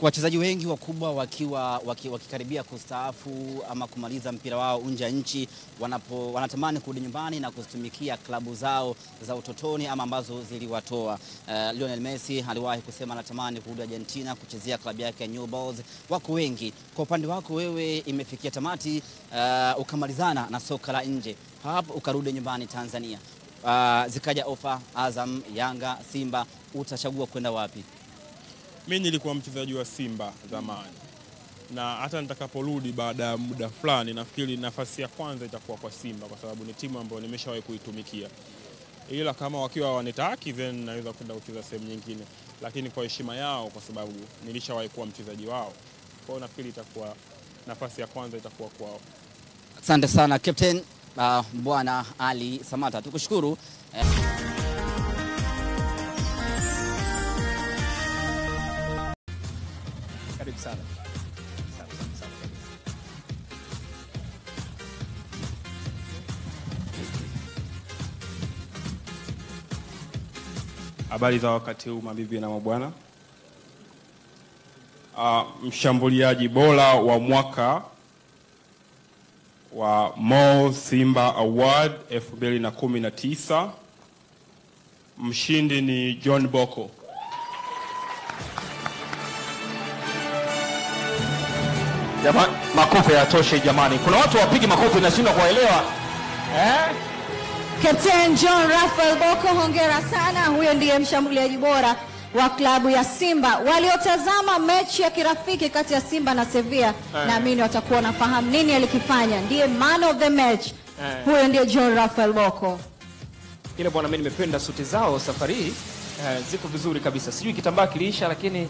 wachezaji wengi wakubwa wakiwa waki, wakikaribia kustaafu ama kumaliza mpira wao nje ya nchi, wanapo wanatamani kurudi nyumbani na kuzitumikia klabu zao za utotoni ama ambazo ziliwatoa. Uh, Lionel Messi aliwahi kusema anatamani kurudi Argentina kuchezea klabu yake ya New Balls. Wako wengi. Kwa upande wako wewe, imefikia tamati uh, ukamalizana na soka la nje hapo ukarudi nyumbani Tanzania, uh, zikaja ofa Azam, Yanga, Simba, utachagua kwenda wapi? Mi nilikuwa mchezaji wa Simba zamani, na hata nitakaporudi baada ya muda fulani, nafikiri nafasi ya kwanza itakuwa kwa Simba kwa sababu ni timu ambayo nimeshawahi kuitumikia, ila kama wakiwa wanitaki then naweza kwenda kucheza sehemu nyingine, lakini kwa heshima yao, kwa sababu nilishawahi kuwa mchezaji wao, kwa hiyo nafikiri itakuwa nafasi ya kwanza itakuwa kwao. Asante sana Captain. Uh, Bwana Ali Samata, tukushukuru. Eh. Karibu sana. Habari za wakati huu mabibi na mabwana. Uh, mshambuliaji bora wa mwaka wa Mo Simba Award 2019 mshindi ni John Boko. Jamani, makofi yatoshe jamani. Kuna watu wapigi makofi nashindwa kuwaelewa. Eh? Captain John Raphael Boko, hongera sana. Huyo ndiye mshambuliaji bora wa klabu ya Simba. Waliotazama mechi ya kirafiki kati ya Simba na Sevilla, naamini watakuwa wanafahamu nini alikifanya. Ndiye man of the match. Eh. Huyo ndiye John Raphael Boko. Ile bwana, mimi nimependa suti zao safari hii. Eh, ziko vizuri kabisa. Sijui kitambaa kiliisha lakini